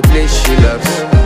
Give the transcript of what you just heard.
The place she loves.